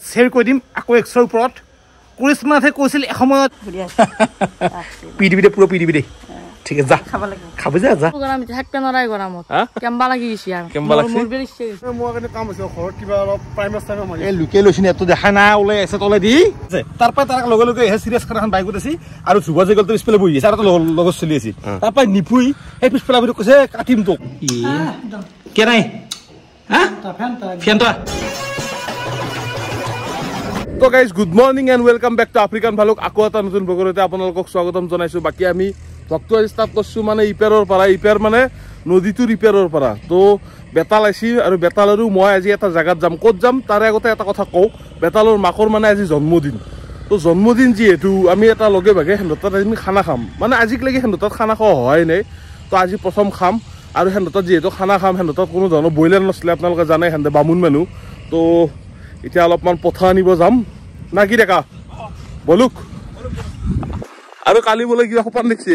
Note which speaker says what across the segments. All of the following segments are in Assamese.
Speaker 1: শ্বেয়াৰ কৰি দিম আকৌ এক্সৰ ওপৰত। কৰিশ্মানাথে কৈছিল এসময়ত পি দিবি দে পুরো পি দিবি দে ঠিক আছে যা।
Speaker 2: খাবা লাগিব
Speaker 1: খাবি যা যা।
Speaker 2: গৰম থাকবে নোৱাৰাই গৰমত।
Speaker 3: হা?
Speaker 2: কেম্বা লাগি গৈছে আৰু।
Speaker 3: কেম্বা লাগছি?
Speaker 2: মোৰ বেছি ইচ্ছা গৈছে।
Speaker 1: মোৰ কাৰণে কাম আছে ঘৰত কিবা অলপ প্ৰাইমাৰ চাইমাৰ মাৰি এই লুকে লৈছি নেটটো দেখা নাই ওলাই আছে তলে দি তাৰ পৰা তাৰ লগে লগে হে চিৰিয়াছ খান এখন বাইকত আছে আৰু যুৱ জগলটো পিছফালে বহি আছে আৰু তাৰ লগত- চলি আছে। তাৰ পৰা নিপুই সেই পিছফালে বুলি কৈছে কাটিম তোক। কে নাই ফেনটা তো guys good morning and welcome back to African ভালুক আকৌ এটা নতুন ব্লগতে আপোনালোকক স্বাগতম জনাইছোঁ বাকী আমি ভক্ত আজি ষ্টাৰ্ট কৰিছোঁ মানে ইপেৰৰ পৰা ইপেৰ মানে নদীটোৰ ইপেৰৰ পৰা তো বেতাল আহিছিল আৰু বেতাল আৰু মই আজি এটা জেগাত যাম ক'ত যাম তাৰে আগতে এটা কথা কওঁ বেতালৰ মাকৰ মানে আজি জন্মদিন তো জন্মদিন যিহেতু আমি এটা লগে ভাগে সিহঁতৰ তাত আমি খানা খাম মানে আজিলৈকে সিহঁতৰ তাত খানা খোৱা হোৱাই নাই তো আজি প্ৰথম খাম আৰু সিহঁতৰ তাত যিহেতু খানা খাম সিহঁতৰ তাত কোনো ধৰণৰ ব্ৰইলাৰ নাছিলে আপোনালোকে জানে সিহঁতে বামুণ মানুহ তো এতিয়া অলপমান পঠা আনিব যাম না কি ডেকা বলুক। আৰু কালি বোলে কিবা সপান দেখছি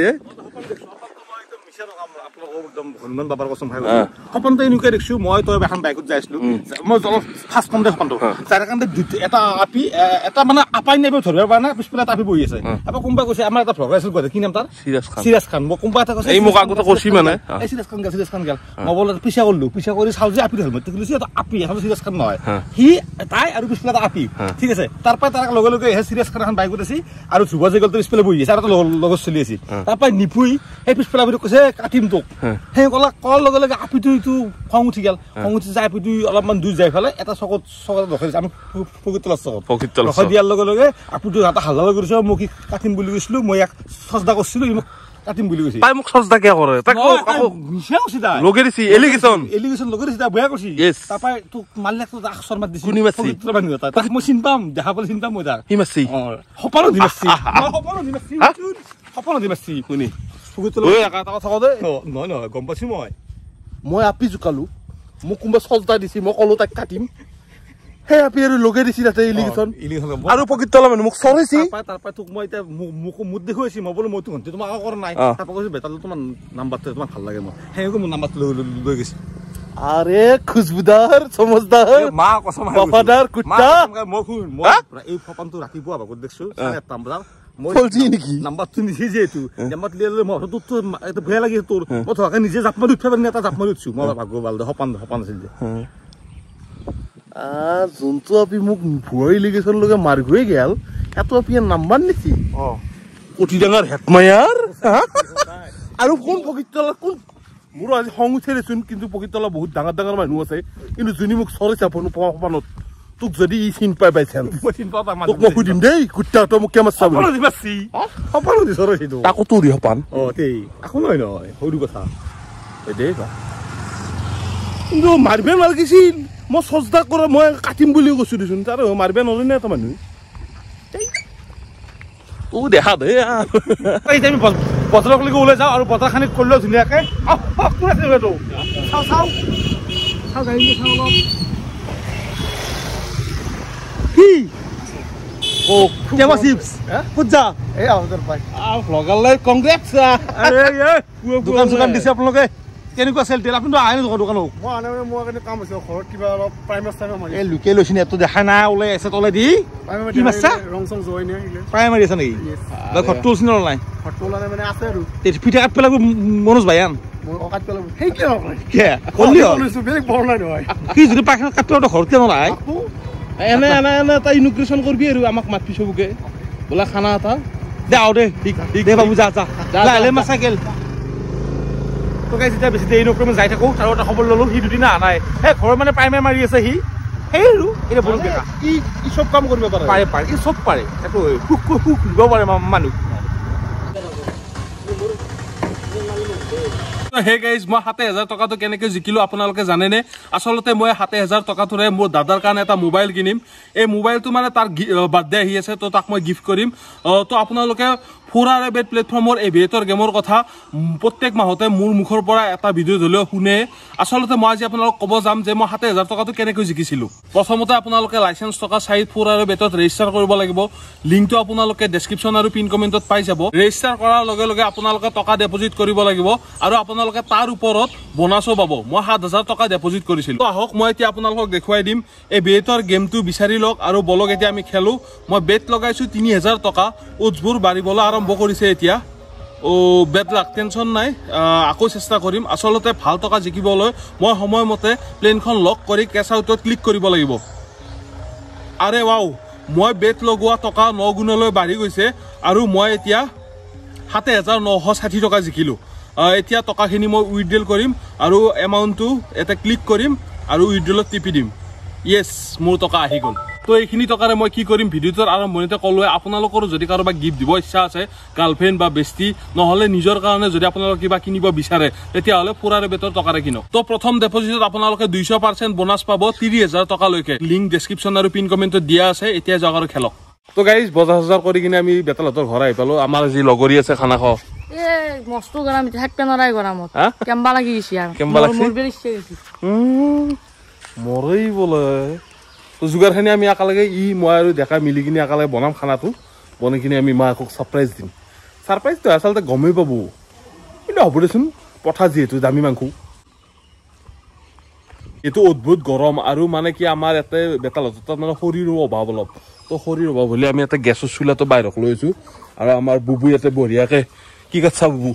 Speaker 1: হে। সপনটো এনেকুৱা দেখিছো মই তই এখন বাইকত যাই আছিলো মই অলপ ফাৰ্ষ্ট কম দে সপনটো যাৰ কাৰণে দুটা- এটা আপি এটা মানে আপাই ধৰিব পৰা নাই পিছফালে এটা আপি বহি আছে। আকৌ কোনোবাই কৈছে আমাৰ এটা ভগা আছিল গুৱাহাটী কি নাম তাৰ?
Speaker 3: সিৰাজ খান।
Speaker 1: সিৰাজ খান। মই কোনোবা এটা কৈছে
Speaker 3: এই মোক আগতে কৈছি মানে।
Speaker 1: এই সিৰাজ খান গেল সিৰাজ খান গেল। মই বোলে পিছা কৰিলো পিছা কৰি চাওঁ যে আপিটো হেলমেটটো খুলিছে এটা আপি এখন সিৰাজ খান নহয়। সি তাই আৰু পিছফালে এটা আপি। ঠিক আছে তাৰ পৰা তাৰ লগে লগে খান এখন বাইকত আছে আৰু যুৱ জগলটো পিছফালে বহি আছে আৰু লগত- চলি আছে। তাৰ পৰা নিপুই সেই পিছফালে কৈছে কাটিম তোক। সেই কলা কল লগে লগে আপিটো ইটো খং উঠি গেল। খং উঠি যায় আপিটো অলপমান দূৰ যাই পেলাই এটা চকত চকত ৰখাই দিছে। আমি প্ৰকৃতলাৰ চকত।
Speaker 3: প্ৰকৃতলাৰ
Speaker 1: ৰখাই। দিয়াৰ লগে লগে আপুটো এটা হাজালৈ কৰিছে মোক সি কাটিম বুলি কৈছিলো মই ইয়াক চজদা কৰিছিলো সি মোক কাটিম বুলি কৈছে।
Speaker 3: তাই মোক চজদা কিয় কৰে? তাক
Speaker 1: মই তাই মিছা কৈছে তাই।
Speaker 3: লগে দিছি এলিগেশ্যন
Speaker 1: এলিগেশ্যন লগে দিছে তাই বেয়া কৈছে।
Speaker 3: Yes.
Speaker 1: তাৰপৰা তোক মাৰিলে তোক আখৰ মাত দিছে।
Speaker 3: কোনে মাৰছি?
Speaker 1: পবিত্ৰ বান্ধি তাই তাক মই চিন পাম দেখা পালে চিন পাম মই তাক।
Speaker 3: সি মাৰছি
Speaker 1: অ সপনো দি মাৰছি মই সপনো দি মাৰছি
Speaker 3: হা?
Speaker 1: সপনো দি মাৰছি
Speaker 3: শুনি
Speaker 1: নহয় নহয় গম পাইছো মই। মই আপি জোকালো। মোক কোনোবা চজদা দিছে মই কলো তাক কাটিম। সেই আপি আৰু লগে দিছে তাতে ইলিগেশ্যন।
Speaker 3: আৰু মানুহ মোক চৰাইছি
Speaker 1: তাৰপৰা তাৰপৰা তোক মই এতিয়া মোক মোক দেখুৱাইছি মই বোলো মই তোক তোমাক কৰা নাই। তাৰপৰা কৈছো বেটালৈ তোমাৰ নাম্বাৰটো তোমাক ভাল লাগে মই সেনেকৈ মোৰ নাম্বাৰটো লৈ লৈ- গৈছে। আৰে খুজবুদাৰ সমজদাৰ
Speaker 3: মা কচম
Speaker 1: বফাদাৰ কুত্তা।
Speaker 3: মই
Speaker 1: শুন মই? এই সপানটো ৰাতিপুৱা ভাগত দেখছো। চাৰে আঠটামান বজাত। যিহেতু তো ভয় মই নিজে জাপ মাৰি উঠিব পাৰি এটা জাপ মাৰি উঠছো। মই ভাগো ভাল দে সপান সপান আছিল যে যোনটো আপি মোক ভুৱাই ইলিগেশ্যন লগে মাৰি গৈ গেল। এটো আপি নাম্বাৰ নেকি?
Speaker 3: অতি ডাঙৰ হেটমায়াৰ
Speaker 1: আৰু কোন প্ৰকৃতলা কোন মোৰো আজি খং উঠে দেচোন কিন্তু প্ৰকৃতলা বহুত ডাঙৰ ডাঙৰ মানুহ আছে। কিন্তু যোনে মোক চৰাইছে সপানত। তোক যদি ই চিন পাই পাইছে তোক মই সুধিম দেই কুত্তা তই মোক কেমাৰ চাব। সপনো দি চৰাইছে তোক
Speaker 3: তাকো তোৰি সপান
Speaker 1: অ দেই। একো নহয় নহয়। সৰু কথা। এই দেই বা কিন্তু মাৰিব নালাগিছিল মই চজদা কৰা মই কাটিম বুলি কৈছো দেচোন। তাৰ মাৰিব নোৱাৰি নে এটা মানুহ?
Speaker 3: ও দেখা দে।
Speaker 1: এতিয়া আমি বজাৰলৈকে ওলাই যাওঁ আৰু বজাৰখানিত কৰিলেও ধুনীয়াকে। আহ, আহ, কোন আছে এইটো? চাওঁ চাওঁ। চাওঁ গাড়ী চাওঁ অলপ কি ও কেমন চিপস পূজা
Speaker 4: এই আহোঁতৰ পাই
Speaker 1: লগালে কংগ্ৰেছ দোকান চোকান দিছে আপোনালোকে কেনেকুৱা চেল তেল আপুনিতো আহে লুকে লৈছে দেখা নাই ওলাই আছে তলে দি
Speaker 4: প্ৰাইমাৰ নাই
Speaker 1: আছে নেকি নাই পিঠা কাট পেলাব মনোজ ভাইয়ান
Speaker 4: নকৰে
Speaker 1: কে
Speaker 4: নাই
Speaker 1: যদি পাখি কাট পেলাব ঘৰত কিয় নলাই এনে এনে এনে এটা ইনগ্ৰেশ্যন কৰিবি আৰু আমাক মাতি চবকে। বোলে খানা এটা। দে আও দে দে বাবু যা যা। লাহে লাহে চাইকেল তো এতিয়া বেছি দেৰি নকৰি মই যাই থাকোঁ। আৰু এটা খবৰ ল'লোঁ সি দুদিন অহা নাই। সেই ঘৰৰ মানে প্ৰাইমাৰ মাৰি আছে সি। সেই আৰু এতিয়া ই ই চব কাম কৰিব পাৰে। পাৰে পাৰে ই চব পাৰে। একো সুখ সুখ দিব পাৰে মা- মানুহ।
Speaker 3: হে গাইজ মই সাতে হাজাৰ টকাটো কেনেকে জিকিলো আপোনালোকে জানেনে? আচলতে মই সাতে হাজাৰ টকাটোৰে মোৰ দাদাৰ কাৰণে এটা মোবাইল কিনিম। এই মোবাইলটো মানে তাৰ বাৰ্থডে আহি আছে তো তাক মই গিফ্ট কৰিম। তো আপোনালোকে
Speaker 5: ফ'ৰ আৰ বেট প্লেটফৰ্মৰ এই বেটৰ গেমৰ কথা প্ৰত্যেক মাহতে মোৰ মুখৰ পৰা এটা ভিডিঅ' হ'লেও শুনে। আচলতে মই আজি আপোনালোকক ক'ব যাম যে মই সাত হাজাৰ টকাটো কেনেকৈ জিকিছিলোঁ। প্ৰথমতে আপোনালোকে লাইচেঞ্চ থকা চাইট ফ'ৰ আৰ বেটত ৰেজিষ্টাৰ কৰিব লাগিব। লিংকটো আপোনালোকে ডেছক্ৰিপশ্যন আৰু পিন কমেণ্টত পাই যাব। ৰেজিষ্টাৰ কৰাৰ লগে লগে আপোনালোকে টকা ডেপজিট কৰিব লাগিব আৰু আপোনালোকে তাৰ ওপৰত বোনাছো পাব। মই সাত হাজাৰ টকা ডেপজিট কৰিছিলোঁ। আহক মই এতিয়া আপোনালোকক দেখুৱাই দিম। এই বেটৰ গেমটো বিচাৰি লওক আৰু বলক এতিয়া আমি খেলোঁ। মই বেট লগাইছোঁ তিনি হাজাৰ টকা। উৎসবোৰ বাঢ়িবলৈ আৰম্ভ কৰিছে এতিয়া। অ' বেট লাক টেনশ্যন নাই। আকৌ চেষ্টা কৰিম। আচলতে ভাল টকা জিকিবলৈ মই সময়মতে প্লেনখন লক কৰি কেছ আউটত ক্লিক কৰিব লাগিব। আৰে ৱাও মই বেট লগোৱা টকা ন গুণলৈ বাঢ়ি গৈছে আৰু মই এতিয়া সাত হাজাৰ নশ ষাঠি টকা জিকিলোঁ। এতিয়া টকাখিনি মই উইথড্ৰেল কৰিম আৰু এমাউণ্টটো এটা ক্লিক কৰিম আৰু উইথড্ৰেলত টিপি দিম। য়েছ মোৰ টকা আহি গ'ল। তো এইখিনি টকাৰে মই কি কৰিম? ভিডিঅ'টোৰ আৰম্ভণিতে ক'লোৱে আপোনালোকৰো যদি কাৰোবাক গিফ্ট দিব ইচ্ছা আছে গাৰ্লফ্ৰেণ্ড বা বেষ্টি নহ'লে নিজৰ কাৰণে যদি আপোনালোকে কিবা কিনিব বিচাৰে তেতিয়াহ'লে ফুৰাৰে বেটৰ টকাৰে কিনক। তো প্ৰথম ডেপজিটত আপোনালোকে দুইশ পাৰ্চেণ্ট বোনাছ পাব ত্ৰিছ হাজাৰ টকালৈকে। লিংক ডেছক্ৰিপশ্যন আৰু পিন কমেণ্টত দিয়া আছে এতিয়া যাওক আৰু খেলক।
Speaker 3: তো গাইজ বজাৰ চজাৰ কৰি কিনে আমি বেতালহঁতৰ ঘৰ আহি পালো। আমাৰ যি লগৰী আছে খানা খাওঁ।
Speaker 2: মস্ত গৰম থাকিব গৰমত? কেম্বা লাগি গৈছে আৰু।
Speaker 3: কেম্বা মৰেই বোলে। তো যোগাৰখিনি আমি একেলগে ই মই আৰু ডেকা মিলি কিনে একেলগে বনাম খানাটো। বনাই কিনে আমি মাকক ছাৰপ্ৰাইজ দিম। ছাৰপ্ৰাইজটো আচলতে গমেই পাব। কিন্তু হ'ব দেচোন পঠা যিহেতু দামী মাংস। এইটো অদ্ভুত গৰম আৰু মানে কি আমাৰ ইয়াতে বেতালত মানে শৰীৰৰ অভাৱ অলপ। তো শৰীৰ অভাৱ হ'লে আমি ইয়াতে গেছৰ চোলাটো বাহিৰত লৈ আছোঁ। আৰু আমাৰ বুবু ইয়াতে বঢ়িয়াকৈ কি কাটছা বুবু?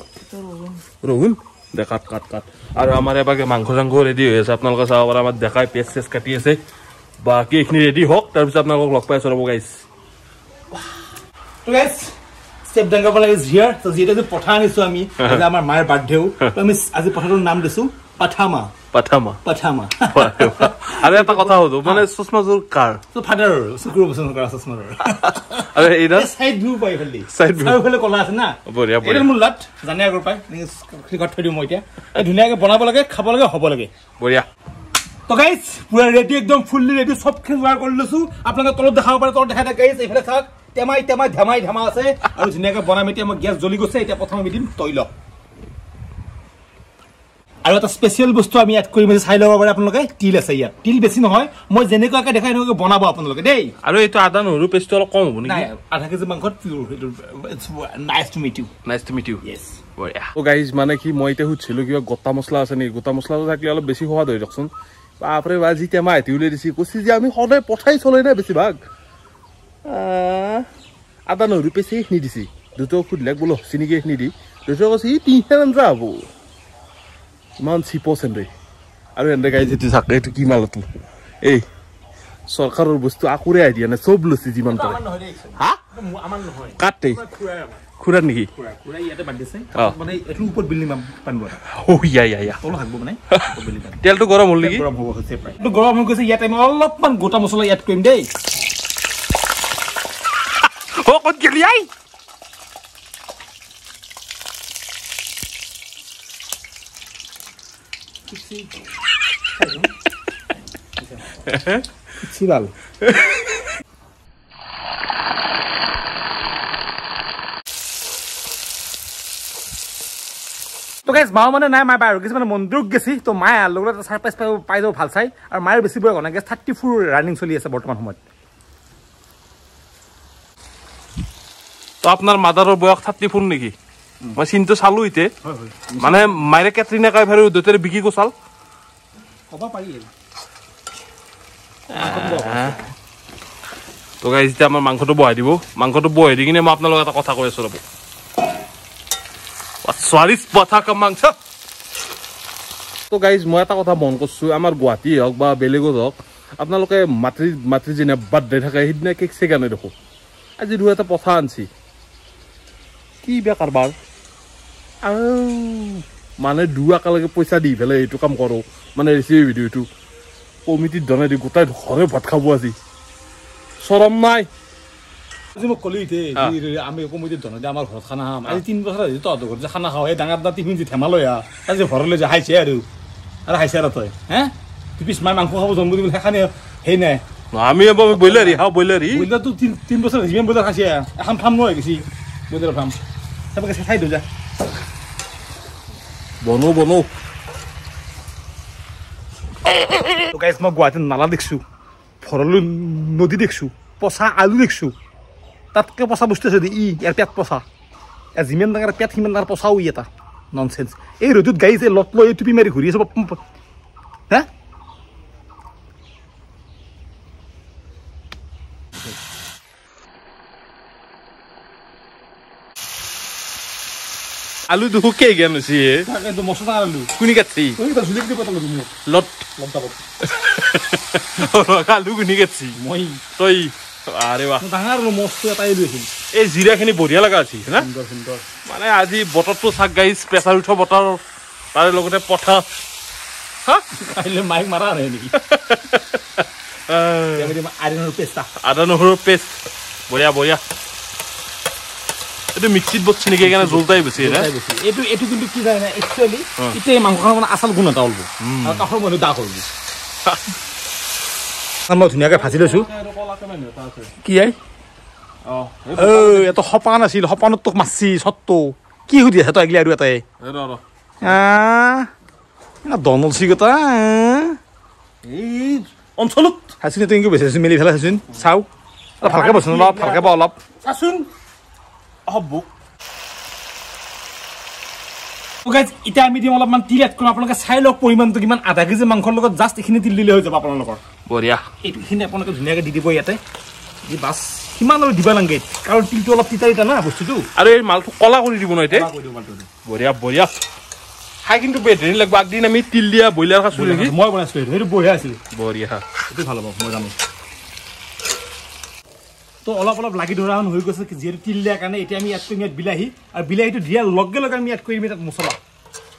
Speaker 3: ৰহুন। দে কাট কাট কাট। আৰু আমাৰ এবাৰ মাংস চাংস ৰেডি হৈ আছে। আপোনালোকে চাব পাৰে আমাৰ ডেকাই পেচ চেচ কাটি আছে। বাকী এইখিনি ৰেডি হওক তাৰপিছত আপোনালোকক লগ পাই আছোঁ ৰ'ব
Speaker 1: গাইজ ষ্টেপ ডাঙ্গাৰ পৰা ইজ হিয়াৰ তো যিহেতু আজি পঠা আনিছো আমি আজি আমাৰ মাৰ বাৰ্থডেও তো আমি আজি পঠাটোৰ নাম দিছো পাঠামা
Speaker 3: পাঠামা
Speaker 1: পাঠামা
Speaker 3: আৰু এটা কথা সুধো মানে চশমাযোৰ কাৰ
Speaker 1: তো ফাদাৰৰ চকুৰ বচন কৰা চচমাৰৰ
Speaker 3: আৰু এইডাল
Speaker 1: চাইড ভিউ পাই ফালি
Speaker 3: Side view.
Speaker 1: চাৰিওফালে কলা আছে না
Speaker 3: বঢ়িয়া, বঢ়িয়া।
Speaker 1: এইডাল মোৰ লাট জানে আগৰ পাই ঘৰত থৈ দিওঁ মই এতিয়া এই ধুনীয়াকে বনাব লাগে খাব লাগে হ'ব লাগে
Speaker 3: বঢ়িয়া
Speaker 1: তো গাইজ পুৰা ৰেডি একদম ফুল্লি ৰেডি চবখিনি যোগাৰ কৰি লৈছো। আপোনালোকে তলত দেখাব পাৰে তলত দেখাই থাকে গাইজ এইফালে চাওক টেমাই টেমাই ধেমাই ধেমা আছে। আৰু ধুনীয়াকে বনাম এতিয়া মই গেছ জ্বলি গৈছে এতিয়া প্ৰথমে আমি দিম তৈল। আৰু এটা স্পেচিয়েল বস্তু আমি এড কৰিম যে চাই ল'ব পাৰে আপোনালোকে তিল আছে ইয়াত। তিল বেছি নহয় মই যেনেকুৱাকে দেখাই এনেকুৱাকে বনাব আপোনালোকে দেই।
Speaker 3: আৰু এইটো আদা নহৰু পেষ্টটো অলপ কম হ'ব নেকি?
Speaker 1: আধা কেজি মাংসত পিয়ৰ সেইটো nice to meet you
Speaker 3: nice to meet you
Speaker 1: yes
Speaker 3: guys মানে কি মই এতিয়া সুধিছিলোঁ কিবা গোটা মছলা আছে নেকি? গোটা মছলাটো থাকিলে অলপ বেছি সোৱাদ হৈ দিয়কচোন। বাপৰে বা যেতিয়া মাই হাতি উলিয়াই দিছে। কৈছে যে আমি সদায় পঠাই চলে নাই বেছিভাগ। আদা নহৰু পেচি এইখিনি দিছে। দুটো সুধিলে বোলো চিনিকি এইখিনি দি। দুটো কৈছে ই তিনিখন আঞ্জা হ'ব। ইমান চিপচ এন্দে আৰু এন্দে গাই যিটো চাক এইটো কি মালটো এই চৰকাৰৰ বস্তু আকোৰে আহি দিয়া নাই। চব লৈছে যিমান পাৰে। হা? কাটে নেকি?
Speaker 1: খুৰা।
Speaker 3: তেলটো গৰম হ'ল নেকি?
Speaker 1: গৰম হ'ব হৈছে প্ৰায়। এইটো গৰম হৈ গৈছে ইয়াত আমি অলপমান গোটা মছলা ইয়াত কৰিম দেই।
Speaker 3: অ ক'ত গেলি আই?
Speaker 1: চিৰাল গাইজ মাও মানে নাই মায়ে পাই আৰু। কিছুমানে মন্দিৰত গেছি তো মায়ে লগত ছাৰপ্ৰাইজ পাই পাই যাব ভাল চাই। আৰু মায়ে বেছি বয়স নাই থাৰ্টি ফ'ৰ ৰানিং চলি আছে বৰ্তমান সময়ত।
Speaker 3: তো আপোনাৰ মাদাৰৰ বয়স থাৰ্টি ফোৰ নেকি? মই চিনটো চালো এতিয়া মানে মায়েৰে কেটৰিনা কাইফাৰ দেউতাৰে বিকি কোচাল
Speaker 1: ক'ব পাৰি।
Speaker 3: তো গাই যেতিয়া আমাৰ মাংসটো বহাই দিব। মাংসটো বহাই দি কিনে মই আপোনালোকক এটা কথা কৈ আছো ৰ'ব। চোৱাৰিছ পথা তো গাইজ মই এটা কথা মন কৰিছোঁ আমাৰ গুৱাহাটী হওক বা বেলেগত হওক আপোনালোকে মাতৃ মাতৃ যেনে বাৰ্থডে থাকে সেইদিনা কেক চেক আনে দেখোঁ। আজি দুই এটা পথা আনছি। কি বে কাৰবাৰ? আৰু মানে একেলগে পইচা দি পেলাই এইটো কাম কৰোঁ মানে ৰেচিপি ভিডিঅ'টো কমিটিত জনাই দি গোটাই ঘৰে ভাত খাব আজি। চৰম নাই।
Speaker 1: আজি মোক ক'লি
Speaker 3: অ।
Speaker 1: আমি কমিটিত ধন আমাৰ ঘৰত খানা খাম। আজি তিনি বছৰ আজি তহঁতৰ ঘৰত যে খানা খাওঁ সেই ডাঙৰ টিফিন যে ধেমালৈ আহ। আজি ঘৰলৈ যে খাইছে আৰু। আৰু খাইছে আৰু তই হে? পিছ মায়ে মাংস খাব জন্ম দিবলৈ সেইখানে সেই নাই।
Speaker 3: আমি ব্ৰইলাৰী খাওঁ ব্ৰইলাৰী।
Speaker 1: ব্ৰইলাৰটো তিন তিন বছৰ যিমান ব্ৰইলাৰ খাইছে এখন ফাৰ্ম নহয় গৈছি মই তোৰ ভাম চবকে চাই দিওঁ যা।
Speaker 3: বনো বনো।
Speaker 1: গাইজ মই গুৱাহাটীত নালা দেখিছোঁ ভৰলু নদী দেখিছোঁ পচা আলু দেখিছোঁ। তাতকৈ পচা বস্তু আছে দেই ই ইয়াৰ পেট পচা ইয়াৰ যিমান ডাঙৰ পেট সিমান ডাঙৰ পচাও ই এটা নন চেঞ্চ এই ৰ'দত গাড়ী যে লট লৈ টুপি মাৰি ঘূৰি আছে প- প- হা
Speaker 3: আলু দুখো কে জ্ঞান হৈছে
Speaker 1: তাকেতো মস্ত ডাঙৰ আলু
Speaker 3: কোনি কাটছি
Speaker 1: ঝুলি দিব তলত মোক
Speaker 3: লত
Speaker 1: লম তাবত
Speaker 3: আলু কোনি কাটছি
Speaker 1: মই
Speaker 3: তই বাহ।
Speaker 1: ডাঙৰ মস্ত এটাই
Speaker 3: এই জিৰাখিনি বঢ়িয়া লগা আছে না
Speaker 1: সুন্দৰ সুন্দৰ।
Speaker 3: মানে আজি বতৰটো চাক গাইছ প্ৰেছাৰ উঠা বতৰ তাৰে লগতে পঠা।
Speaker 1: কাইলৈ মাইক মাৰা নাই নেকি? পেষ্টা
Speaker 3: আদা নহৰুৰ পেষ্ট। বঢ়িয়া বঢ়িয়া। এইটো মিক্সিত বস্তু নেকি? সেইকাৰণে জোলটাই বেছি
Speaker 1: এইটো এইটো কিন্তু কি জানে? একচুৱেলি। এতিয়া এই মানে আচল গুণ এটা ওলব আৰু কাষৰ মানুহ দাগ হ'ল মই ধুনীয়াকৈ ভাজি লৈছোঁ। কি আই? এইটো সপান আছিল সপানত তোক মাৰছি চটটো কি সুধি আছে তই এগলি আৰু এটাই? দনল চিগতা
Speaker 3: অঞ্চলত।
Speaker 1: চাচোন তই এনেকৈ বেছি চাচোন মেলি ফেলাই চাচোন চাওঁ। অলপ ভালকৈ বচোন অলপ ভালকৈ পাওঁ অলপ।
Speaker 3: চাচোন। হ'ব
Speaker 1: এতিয়া আমি দিম অলপমান তিল এড কৰিম। আপোনালোকে চাই লওক পৰিমাণটো কিমান। আধা কেজি মাংসৰ লগত জাষ্ট এইখিনি তিল দিলে হৈ যাব আপোনালোকৰ।
Speaker 3: বঢ়িয়া।
Speaker 1: এইখিনি আপোনালোকে ধুনীয়াকৈ দি দিব ইয়াতে। দি বাছ সিমান আৰু দিব লাগে কাৰণ তিলটো অলপ তিতা তিতা না বস্তুটো।
Speaker 3: আৰু এই মালটো কলা কৰি দিব ন এতিয়া? বঢ়িয়া বঢ়িয়া। খাই কিন্তু বেটৰী লাগিব। আগদিন আমি তিল দিয়া ব্ৰইলাৰ খাইছো নেকি?
Speaker 1: মই বনাইছিলোঁ সেইটো সেইটো বঢ়িয়া আছিল।
Speaker 3: বঢ়িয়া।
Speaker 1: সেইটো ভাল হ'ব মই জানো। তো অলপ অলপ লাগি ধৰা হৈ গৈছে। যিহেতু তিল দিয়াৰ কাৰণে এতিয়া আমি ইয়াত কৰিম ইয়াত বিলাহী। আৰু বিলাহীটো দিয়াৰ লগে লগে আমি ইয়াত কৰিম। তাত মছলা।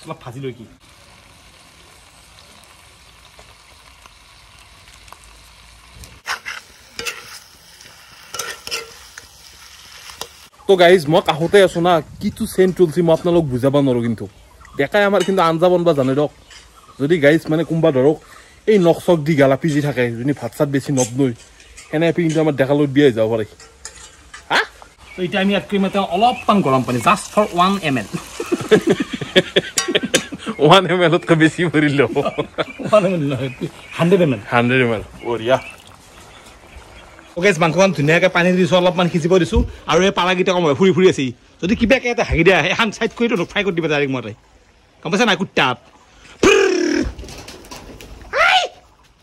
Speaker 1: অলপ ভাজি লৈ কি?
Speaker 3: তো গাইজ মই কাষতে আছো না কিটো চেণ্ট চলছি মই আপোনালোক বুজাব নোৱাৰো কিন্তু। ডেকাই আমাৰ কিন্তু আঞ্জা বনবা জানে দক। যদি গাইজ মানে কোনোবা ধৰক এই নখ চখ দি গালাপি যি থাকে যদি ভাত চাত বেছি নবনৈ সেনে আপি কিন্তু আমাৰ ডেকা লগত বিয়াই যাব পাৰে। হা?
Speaker 1: তো এতিয়া আমি ইয়াত কৰিম এটা অলপমান গৰম পানী just for one ML one
Speaker 3: one M এলতকৈ বেছি ভৰিলে
Speaker 1: hundred M L
Speaker 3: hundred M L বঢ়িয়া।
Speaker 1: অ'কে মাংসখন ধুনীয়াকৈ পানী দিছোঁ অলপমান সিজিব দিছোঁ। আৰু এই পাৰাকেইটা কম ফুৰি ফুৰি আছে। যদি কিবাকৈ এটা হাগি দিয়া এখন চাইড কৰি ফ্ৰাই কৰি দিবা ডাইৰেক্ট মতে। গম পাইছা নাই কুটাত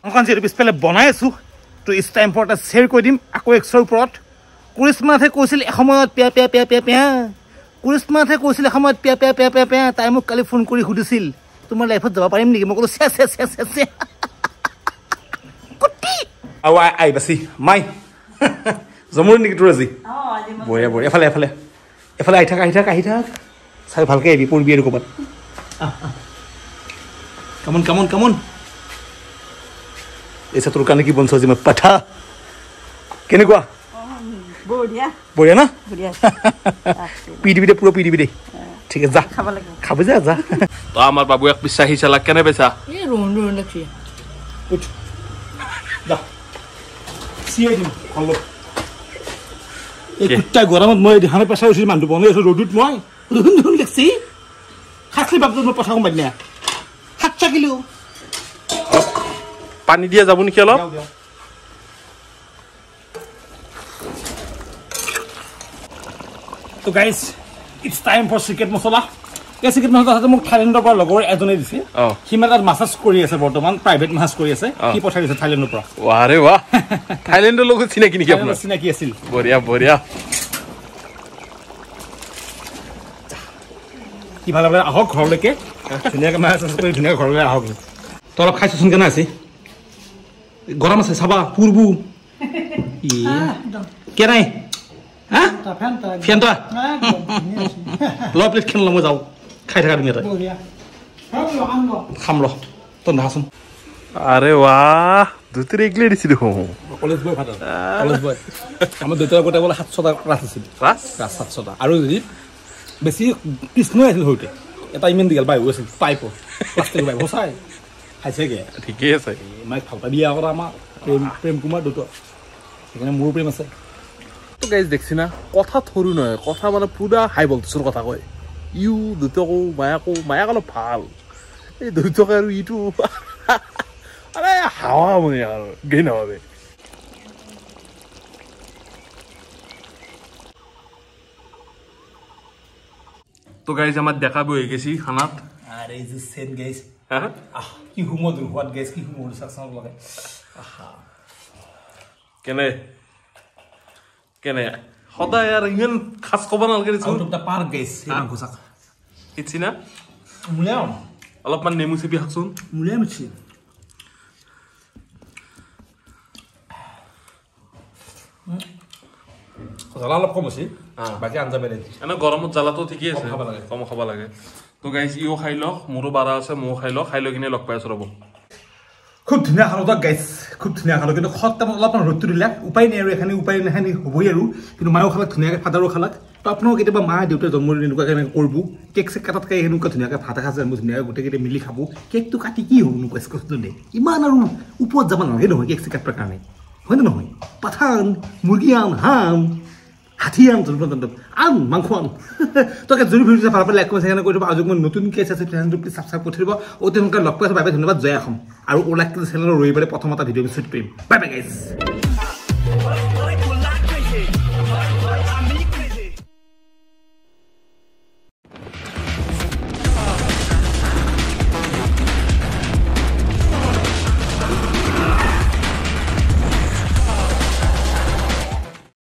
Speaker 1: মাংসখন যিহেতু পিছফালে বনাই আছোঁ তো ইছ টাইম ফৰ এটা শ্বেয়াৰ কৰি দিম আকৌ এক্সৰ ওপৰত। কৰিশ্মাথে কৈছিল এসময়ত পেয়া পেয়া পেয়া পেয়া পেয়া। কৰিশ্মাথে কৈছিল এসময়ত পেয়া পেয়া পেয়া পেয়া পেয়া। তাই মোক কালি ফোন কৰি সুধিছিল তোমাৰ লাইফত যাব পাৰিম নেকি? মই ক'লো চে চে চে চে চে আৰু আই বাচি মাই। জমুৰি নেকি তোৰ আজি? বঢ়িয়া বঢ়িয়া। এফালে এফালে। এফালে আহি থাক আহি থাক আহি থাক। চাই ভালকৈ আহিবি পৰিবি আৰু ক'ৰবাত। কামন কামন কামন। এইচা তোৰ কাৰণে কি বনছ আজি মই? পাঠা। কেনেকুৱা?
Speaker 6: বঢ়িয়া।
Speaker 1: না? পি দিবি দে পুৰা পি দিবি দেই ঠিক আছে যা।
Speaker 6: খাব
Speaker 1: যা যা।
Speaker 3: তো আমাৰ বাবু এক পিছা চালাক কেনে পাইছা?
Speaker 1: চিয়াই দিম। ভাল এই কুত্তা গৰমত মই দেহানে পেচাৰ উঠিছিল মানুহটো বনাই আছোঁ ৰ'দত মই। ৰহুন ৰহুন দেখছি খাচলি বাপটো মই পঠা কমাই দিয়া সাত চাকিলো।
Speaker 3: পানী দিয়া যাব নেকি অলপ?
Speaker 1: তো guys it's time for chicken masala এই চিকেট মছলা মোক থাইলেণ্ডৰ পৰা লগৰ এজনে দিছে। সি মানে তাত মাছাজ কৰি আছে বৰ্তমান প্ৰাইভেট মাছাজ কৰি আছে। সি পঠাই দিছে থাইলেণ্ডৰ পৰা।
Speaker 3: ৱাহ থাইলেণ্ডৰ লগত চিনাকি নেকি আপোনাৰ?
Speaker 1: চিনাকি আছিল।
Speaker 3: বঢ়িয়া বঢ়িয়া।
Speaker 1: সি ভাল ভালে আহক ঘৰলৈকে। ধুনীয়াকৈ কৰি ধুনীয়াকৈ ঘৰলৈ আহক। তই অলপ খাইছোচোন কেনে আছে? গৰম আছে চাবা পূৰ্বু কেনে? হা? ফেনটা ল প্লেট খেল মই যাওঁ। খাই থাকা তুমি ইয়াতে খাম ৰ তই নাহাচোন
Speaker 3: আৰে ৱাহ দুটিৰে এগলে দিছি দেখোন
Speaker 1: কলেজ বয় ভাত কলেজ বয় আমাৰ দেউতাৰ আগতে বোলে সাতশটা ক্লাছ আছিল
Speaker 3: ক্লাছ
Speaker 1: ক্লাছ সাতশটা আৰু যদি বেছি কৃষ্ণই আছিল সৰুতে এটা ইমান দীঘল বাইবু আছিল পাইপৰ প্লাষ্টিক বাইব সঁচাই খাইছেগে
Speaker 3: ঠিকেই আছে
Speaker 1: মাইক ভাল পাই বিয়া কৰা আমাৰ প্ৰেম প্ৰেম কুমাৰ দুটো সেইকাৰণে মোৰো প্ৰেম আছে
Speaker 3: তো গাইজ দেখছি না কথা থৰু নহয় কথা মানে পুৰা হাই ভল্টেজৰ কথা কয় ইউ দুটকো মায়াকো মায়াক অলপ ভাল এই দুটকে আৰু ইটো আৰে হাৱা মানে আৰু নাভাবে
Speaker 5: তো গাইজ আমাৰ দেখাবো হয়ে গেছি খানাত।
Speaker 1: আৰে এই যে সেন আহ কি সুমধুৰ সোৱাদ গাইছ কি সুমধুৰ চাকচাক লগাই
Speaker 5: কেনে? কেনে? সদায় আৰু ইমান খাচ ক'ব নালাগে দেচোন।
Speaker 1: আউট অফ দ্য পাৰ্ক গাইছ সেই মাংস চাক
Speaker 5: ইচ্ছি না
Speaker 1: মূল্যায়ন
Speaker 5: অলপমান নেমু চেপি শাকচোন
Speaker 1: মূল্যায়ন উঠছি জ্বলা অলপ কম হৈছে বাকী আঞ্জা বেলেগ
Speaker 5: এনে গৰমত জ্বালাটো ঠিকেই আছে
Speaker 1: কম খাব লাগে।
Speaker 5: কম খাব লাগে তো গাইজ ইও খাই লওক মোৰো বাৰা আছে ময়ো খাই লওক খাই লৈ কিনে লগ পাই আছো ৰ'ব
Speaker 1: খুব ধুনীয়া খালো তক গাইছ খুব ধুনীয়া খালো কিন্তু সপ্তাহত অলপমান ৰ'দটো দিলে। উপায় নাই আৰু এখানি উপায় নাখানি হ'বই আৰু। কিন্তু মায়েও খালাক ধুনীয়াকৈ ফাদাৰো খালাক। তো আপোনালোক কেতিয়াবা মা দেউতাৰ জন্মদিন এনেকুৱাকৈ এনেকৈ কৰিব কেক চেক কাটাতকৈ সেনেকুৱা ধুনীয়াকৈ ভাত এসাঁজ আনিব ধুনীয়াকৈ গোটেইকেইটা মিলি খাব। কেকটো কাটি কি হ'ব নোকোৱা স্কচটো দেই? ইমান আৰু ওপৰত যাব নালাগে নহয় কেক চেক কাটিবৰ কাৰণে। হয়নে নহয়? পাঠান মুৰ্গী আন হাম। হাতী জন্ম আন মাংস আন। তই যদি ভিডিঅ' ভাল পালে লাইক কৰি সেইকাৰণে কৰি দিব আজি মই নতুন কেছ আছে চেনেলটো প্লিজ ছাবস্ক্ৰাইব কৰি থৈ দিব। অতি সোনকালে লগ পাইছোঁ বাই বাই ধন্যবাদ জয় অসম আৰু ওলাক চেনেলৰ ৰবিবাৰে এটা ভিডিঅ' আমি শ্বুট কৰিম। Bye bye guys